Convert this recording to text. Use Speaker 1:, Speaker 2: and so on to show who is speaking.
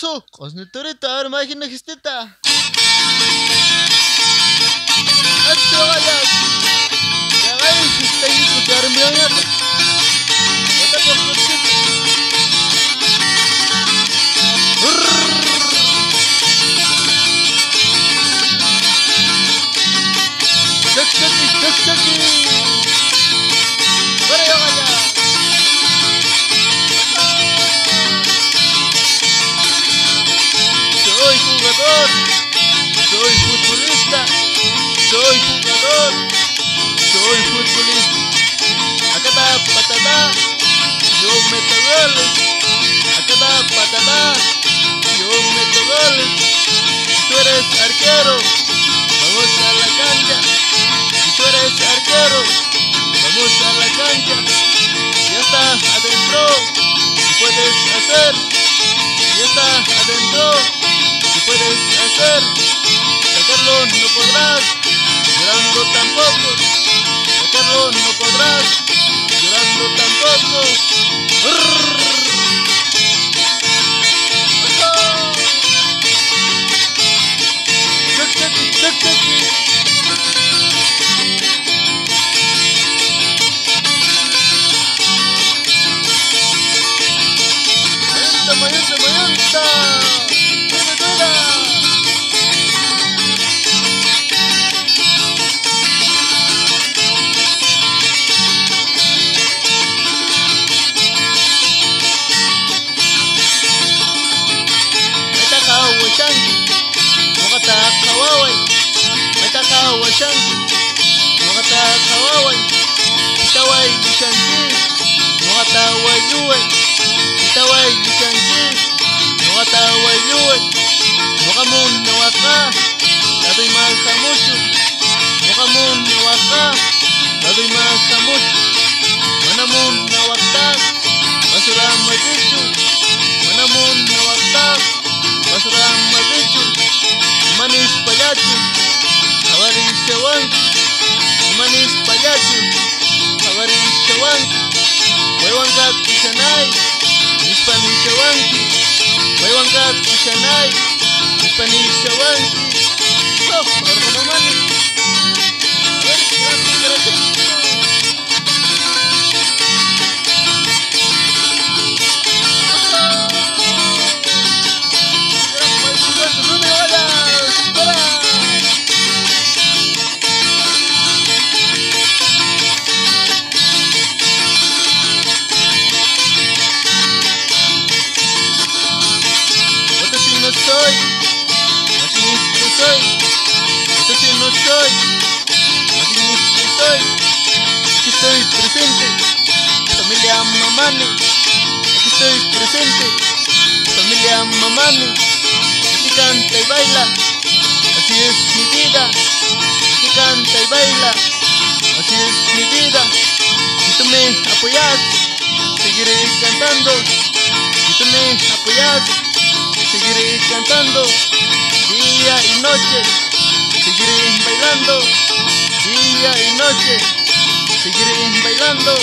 Speaker 1: So, osnitorita, imagina gestita. Esto soy jugador, soy futbolista. A cada patada yo meto goles, a cada patada yo meto goles. Tú eres arquero, vamos a la cancha. Si tú eres arquero, vamos a la cancha. Ya está adentro, si puedes hacer. Ya está adentro, si puedes hacer. Sacarlo no podrás. No podrás, llorando tampoco. Mayanta. mga kawawan Ikaw ay isang Diyos Mga tawa yuwan Ikaw kushanay Hispanishawanki Waywankat kushanay Hispanishawanki estoy presente, familia Mamani. Aquí estoy presente, familia Mamani. Aquí canta y baila, así es mi vida. Aquí canta y baila, así es mi vida. Si tú me apoyas, seguiré cantando. Si tú me apoyas, seguiré cantando día y noche, seguiré bailando día y noche, seguiré bailando